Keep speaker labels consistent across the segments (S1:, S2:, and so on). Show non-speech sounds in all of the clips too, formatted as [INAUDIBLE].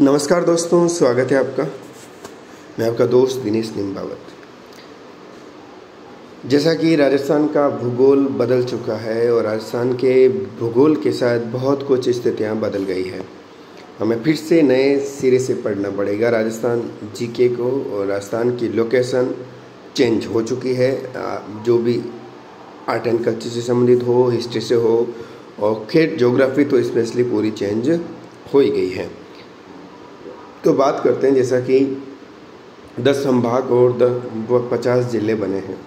S1: नमस्कार दोस्तों, स्वागत है आपका। मैं आपका दोस्त दिनेश निम्बावत। जैसा कि राजस्थान का भूगोल बदल चुका है और राजस्थान के भूगोल के साथ बहुत कुछ स्थितियाँ बदल गई है। हमें फिर से नए सिरे से पढ़ना पड़ेगा। राजस्थान जीके को और राजस्थान की लोकेशन चेंज हो चुकी है। जो भी आर्ट एंड कल्चर से संबंधित हो, हिस्ट्री से हो, और खेत जोग्राफी तो स्पेशली पूरी चेंज हो ही गई है। तो बात करते हैं, जैसा कि दस संभाग और दस पचास ज़िले बने हैं।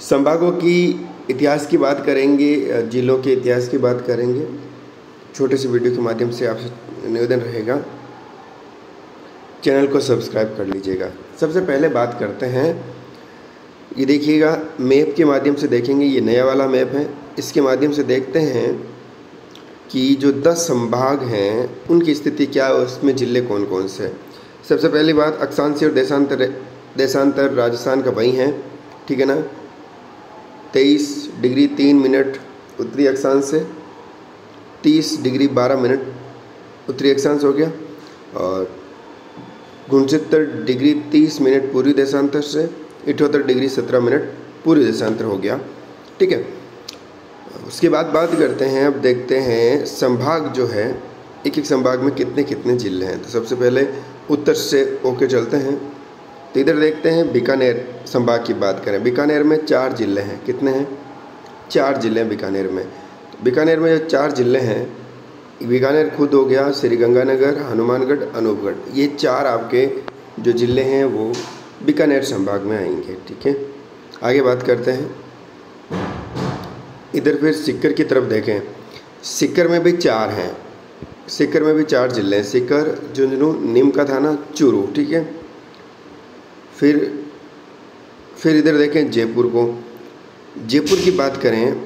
S1: संभागों की इतिहास की बात करेंगे ज़िलों के इतिहास की बात करेंगे। छोटे से वीडियो के माध्यम से आपसे निवेदन रहेगा, चैनल को सब्सक्राइब कर लीजिएगा। सबसे पहले बात करते हैं, ये देखिएगा, मैप के माध्यम से देखेंगे, ये नया वाला मैप है। इसके माध्यम से देखते हैं कि जो दस संभाग हैं, उनकी स्थिति क्या है, उसमें ज़िले कौन कौन से हैं? सबसे पहली बात, अक्षांशी और देशांतर देशांतर राजस्थान का वही हैं, ठीक है ना? तेईस डिग्री तीन मिनट उत्तरी अक्षांश से, तीस डिग्री बारह मिनट उत्तरी अक्षांश हो गया, और उनसत्तर डिग्री तीस मिनट पूर्वी देशांतर से अठहत्तर डिग्री सत्रह मिनट पूर्वी देशांतर हो गया, ठीक है? उसके बाद बात करते हैं, अब देखते हैं संभाग जो है एक एक संभाग में कितने कितने ज़िले हैं। तो सबसे पहले उत्तर से ओके चलते हैं। तो इधर देखते हैं बीकानेर संभाग की बात करें। बीकानेर में चार ज़िले हैं। कितने हैं? चार ज़िले हैं बीकानेर में। तो बीकानेर में जो चार ज़िले हैं, बीकानेर खुद हो गया श्रीगंगानगर हनुमानगढ़, अनूपगढ़। ये चार आपके जो ज़िले हैं, वो बीकानेर संभाग में आएँगे, ठीक है? आगे बात करते हैं। इधर फिर सिक्कर की तरफ़ देखें। सिक्कर में भी चार हैं। सिक्कर में भी चार ज़िले हैं। सिक्कर, झुंझुनू, नीम का थाना, चूरू, ठीक है? फिर फिर इधर देखें जयपुर को। जयपुर की बात करें,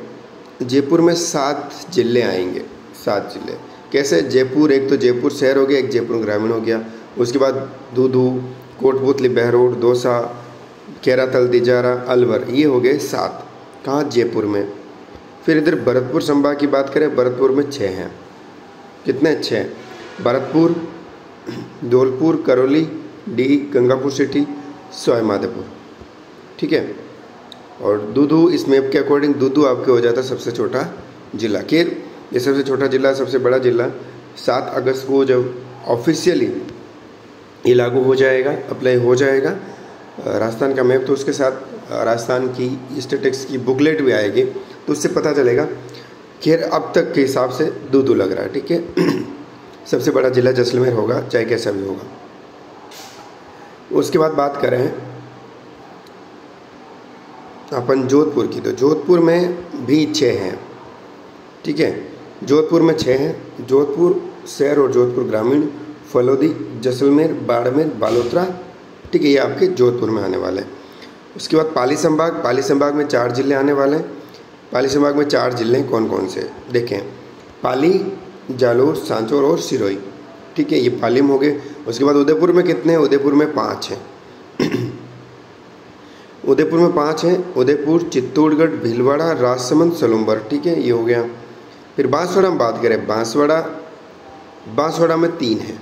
S1: जयपुर में सात ज़िले आएँगे। सात ज़िले। कैसे? जयपुर, एक तो जयपुर शहर हो गया, एक जयपुर ग्रामीण हो गया। उसके बाद दूधू कोटपुतली बहरोड, दौसा, केरातल, दिजारा, अलवर, ये हो गए सात। कहाँ? जयपुर में। फिर इधर भरतपुर संभाग की बात करें, भरतपुर में छः हैं। कितने छः भरतपुर, धौलपुर, करौली, डी, गंगापुर सिटी सोय माधोपुर। ठीक है? और दूधू इस मैप के अकॉर्डिंग दूधू आपके हो जाता है सबसे छोटा जिला। केर ये सबसे छोटा जिला, सबसे बड़ा जिला, सात अगस्त को जब ऑफिशियली ये लागू हो जाएगा अप्लाई हो जाएगा, राजस्थान का मैप तो उसके साथ राजस्थान की स्टेटिक्स की बुकलेट भी आएगी। तो उससे पता चलेगा खैर अब तक के हिसाब से दो दो लग रहा है, ठीक है? [CLEARS THROAT] सबसे बड़ा ज़िला जैसलमेर होगा, चाहे कैसा भी होगा। उसके बाद बात करें अपन जोधपुर की। तो जोधपुर में भी छः हैं, ठीक है? जोधपुर में छः हैं, जोधपुर शहर और जोधपुर ग्रामीण, फलोदी, जैसलमेर, बाड़मेर, बालोतरा, ठीक है? ये आपके जोधपुर में आने वाले हैं। उसके बाद पाली संभाग पाली संभाग में चार ज़िले आने वाले हैं। पाली संभाग में चार ज़िले कौन कौन से? देखें, पाली, जालोर, सांचौर और सिरोही। ठीक है, ये पाली में हो गए। उसके बाद उदयपुर में कितने हैं? उदयपुर में पाँच हैं। [CLEARS THROAT] उदयपुर में पाँच हैं। उदयपुर, चित्तौड़गढ़, भीलवाड़ा, राजसमंद सलूम्बर ठीक है, ये हो गया। फिर बांसवाड़ा में बात करें। बांसवाड़ा बांसवाड़ा में तीन है।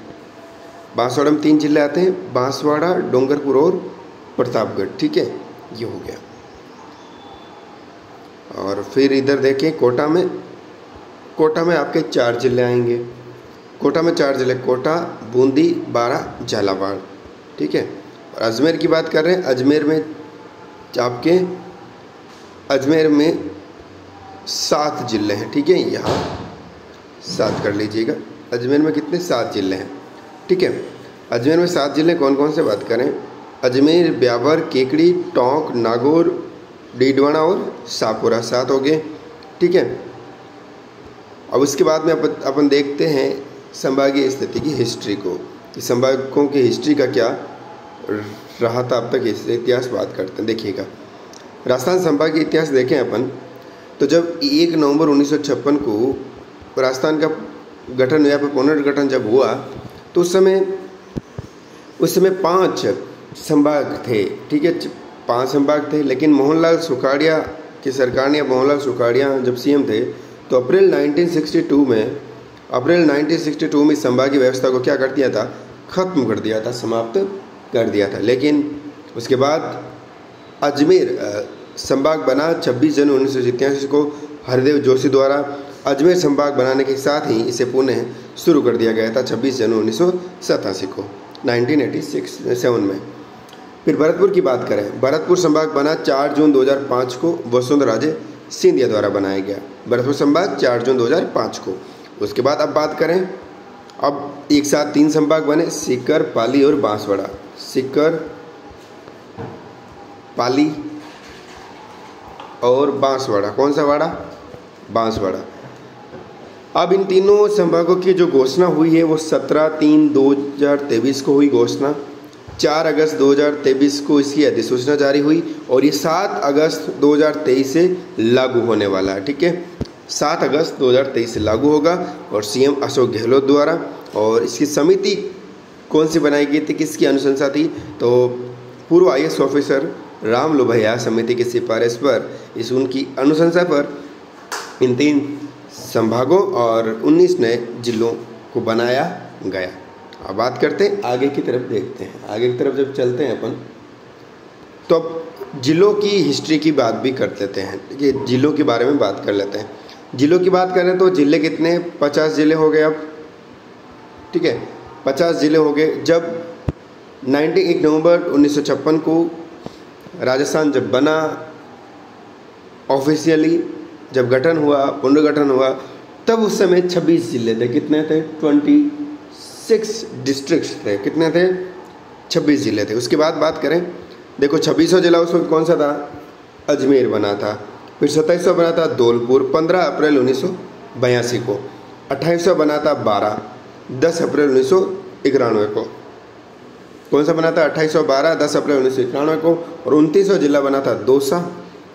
S1: बांसवाड़ा में तीन ज़िले आते हैं। बांसवाड़ा, डोंगरपुर और प्रतापगढ़। ठीक है, ये हो गया। और फिर इधर देखें कोटा में कोटा में आपके चार ज़िले आएँगे। कोटा में चार ज़िले, कोटा, बूंदी बारह झालावाड़, ठीक है? और अजमेर की बात कर रहे हैं, अजमेर में आपके, अजमेर में सात ज़िले हैं, ठीक है? यहाँ सात कर लीजिएगा। अजमेर में कितने? सात ज़िले हैं, ठीक है? अजमेर में सात ज़िले कौन कौन से बात करें? अजमेर, ब्यावर, केकड़ी, टोंक, नागौर डीडवाना और सापुरा सात हो गए, ठीक है? अब उसके बाद में अपन अपन देखते हैं संभागीय स्थिति की हिस्ट्री को, कि संभागों की हिस्ट्री का क्या रहा था, अब तक इतिहास बात करते हैं, देखिएगा। राजस्थान संभाग के इतिहास देखें अपन तो जब एक नवंबर उन्नीस सौ छप्पन को राजस्थान का गठन या फिर पुनर्गठन जब हुआ तो उस समय उस समय पाँच संभाग थे, ठीक है? पाँच संभाग थे, लेकिन मोहनलाल सुखाड़िया की सरकार ने मोहनलाल सुखाड़िया जब सीएम थे तो अप्रैल 1962 में, अप्रैल 1962 में संभागीय व्यवस्था को क्या कर दिया था? ख़त्म कर दिया था, समाप्त कर दिया था। लेकिन उसके बाद अजमेर संभाग बना 26 जनवरी उन्नीस को, हरदेव जोशी द्वारा अजमेर संभाग बनाने के साथ ही इसे पुनः शुरू कर दिया गया था 26 जनवरी उन्नीस को 1986 में। फिर भरतपुर की बात करें। भरतपुर संभाग बना 4 जून 2005 को, वसुंधरा राजे सिंधिया द्वारा बनाया गया। भरतपुर संभाग 4 जून 2005 को। उसके बाद अब बात करें, अब एक साथ तीन संभाग बने सिकर पाली और बांसवाड़ा। सीकर पाली और बांसवाड़ा। कौन सा वाड़ा? बांसवाड़ा। अब इन तीनों संभागों की जो घोषणा हुई है, वो सत्रह तीन दो हज़ार तेईस को हुई घोषणा। चार अगस्त 2023 को इसकी अधिसूचना जारी हुई और ये सात अगस्त 2023 से लागू होने वाला है, ठीक है? सात अगस्त 2023 से लागू होगा और सीएम अशोक गहलोत द्वारा और इसकी समिति कौन सी बनाई गई थी, किसकी अनुशंसा थी? तो पूर्व आई ऑफिसर राम लोभैया समिति की सिफारिश पर इस उनकी अनुशंसा पर इन तीन संभागों और 19 नए जिलों को बनाया गया। अब बात करते हैं। आगे की तरफ़ देखते हैं। आगे की तरफ़ जब चलते हैं अपन तो अब जिलों की हिस्ट्री की बात भी कर लेते हैं। ये जिलों के बारे में बात कर लेते हैं। जिलों की बात करें तो ज़िले कितने? पचास ज़िले हो गए अब। ठीक है? पचास ज़िले हो गए। जब नाइनटीन एक नवंबर उन्नीस सौ छप्पन को राजस्थान जब बना ऑफिशियली जब गठन हुआ पुनर्गठन हुआ तब उस समय 26 ज़िले थे। कितने थे? 26 डिस्ट्रिक्ट्स थे। कितने थे? 26 ज़िले थे। उसके बाद बात करें, देखो छब्बीसों जिला उस वक्त कौन सा था? अजमेर बना था। फिर सत्ताईस बना था धौलपुर, पंद्रह अप्रैल उन्नीस सौ बयासी को। अट्ठाईस बना था बारह, दस अप्रैल उन्नीस सौ इक्यानवे को। कौन सा बना था? अट्ठाईस सौ बारह, दस अप्रैल उन्नीस सौ इक्यानवे को। और उनतीसवा जिला बना था दौसा।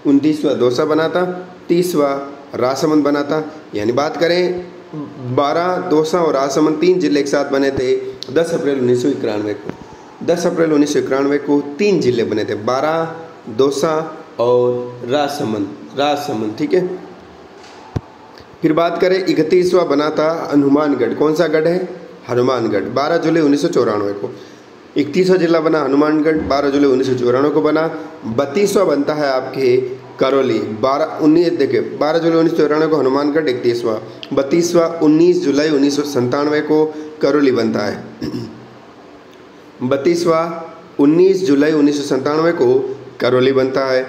S1: उनतीसवा दौसा बना था, तीसवा राजसमंद बना था। यानी बात करें बारह, दौसा और राजसमंद तीन ज़िले एक साथ बने थे। दस अप्रैल उन्नीस सौ इक्यानवे को। दस अप्रैल उन्नीस सौ इक्यानवे को तीन ज़िले बने थे। बारह, दौसा और राजसमंद राजसमंद ठीक है? फिर बात करें, इकतीसवा बना था हनुमानगढ़। कौन सा गढ़ है? हनुमानगढ़। बारह जुलाई उन्नीस सौ चौरानवे को। इकतीसवा जिला बना हनुमानगढ़। बारह जुलाई उन्नीस सौ चौरानवे को बना। बत्तीसवा बनता है आपके करौली बारह उन्नीस, देखिए, बारह जुलाई उन्नीस सौ चौरानवे को हनुमानगढ़ इकतीसवा, बत्तीसवा उन्नीस जुलाई उन्नीस सौ संतानवे को करौली बनता है। बत्तीसवा उन्नीस जुलाई उन्नीस सौ संतानवे को करौली बनता है।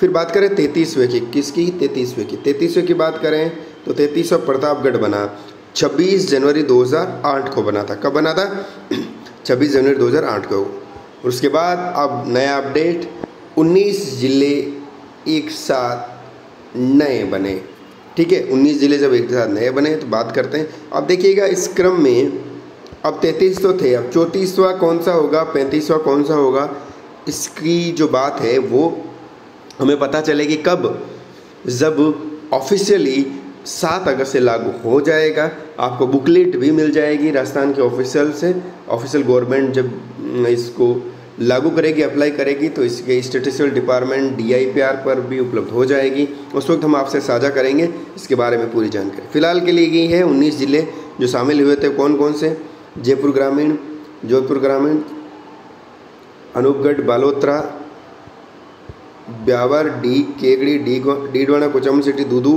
S1: फिर बात करें तैतीसवें की, किसकी? तैतीसवें की। तैतीसवें की बात करें तो तैतीसवा प्रतापगढ़ बना। 26 जनवरी 2008 को बना था। कब बना था? [CLEARS THROAT] 26 जनवरी 2008 को। उसके बाद अब नया अपडेट 19 ज़िले एक साथ नए बने। ठीक है? 19 ज़िले जब एक साथ नए बने तो बात करते हैं। अब देखिएगा इस क्रम में, अब तैंतीस तो थे, अब चौंतीसवा कौन सा होगा, पैंतीसवा कौन सा होगा, इसकी जो बात है, वो हमें पता चलेगी कब? जब ऑफिशियली सात अगस्त से लागू हो जाएगा, आपको बुकलेट भी मिल जाएगी राजस्थान के ऑफिशियल से। ऑफिशियल गवर्नमेंट जब इसको लागू करेगी अप्लाई करेगी तो इसके स्टेटिस्टिकल डिपार्टमेंट डीआईपीआर पर भी उपलब्ध हो जाएगी। उस वक्त हम आपसे साझा करेंगे, इसके बारे में पूरी जानकारी। फ़िलहाल के लिए ये है उन्नीस ज़िले जो शामिल हुए थे। कौन कौन से? जयपुर ग्रामीण, जोधपुर ग्रामीण, अनूपगढ़, बालोत्रा, ब्यावर, डी, केगड़ी, डी डीडवाना कोचम सिटी, दूदू,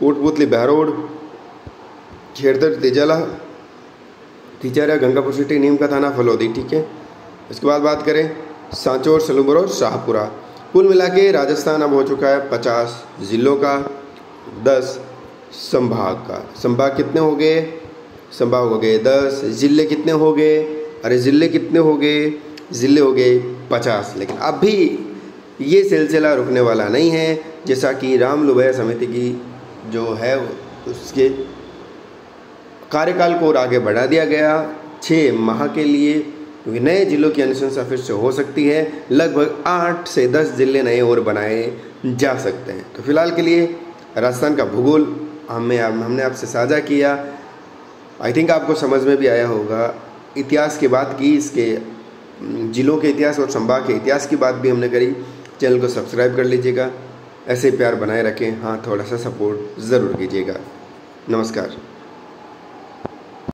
S1: कोटपुतली, बहरोड खेड़दर तेजाला तिचारा गंगापुर सिटी, नीम का थाना, फलोदी, ठीक है? इसके बाद बात करें सांचौर सलूबर और शाहपुरा। कुल मिला के राजस्थान अब हो चुका है पचास ज़िलों का, दस संभाग का। संभाग कितने हो गए? संभाग हो गए दस। ज़िले कितने हो गए? अरे ज़िले कितने हो गए? ज़िले हो गए पचास। लेकिन अभी ये सिलसिला रुकने वाला नहीं है। जैसा कि राम लुभैया समिति की जो है, उसके कार्यकाल को और आगे बढ़ा दिया गया। छः माह के लिए क्योंकि नए जिलों की अनुशंसा फिर से हो सकती है। लगभग आठ से दस ज़िले नए और बनाए जा सकते हैं। तो फ़िलहाल के लिए राजस्थान का भूगोल हमें हमने आपसे साझा किया। आई थिंक आपको समझ में भी आया होगा। इतिहास की बात की, इसके जिलों के इतिहास और संभाग के इतिहास की बात भी हमने करी। चैनल को सब्सक्राइब कर लीजिएगा। ऐसे प्यार बनाए रखें। हाँ थोड़ा सा सपोर्ट ज़रूर कीजिएगा। नमस्कार।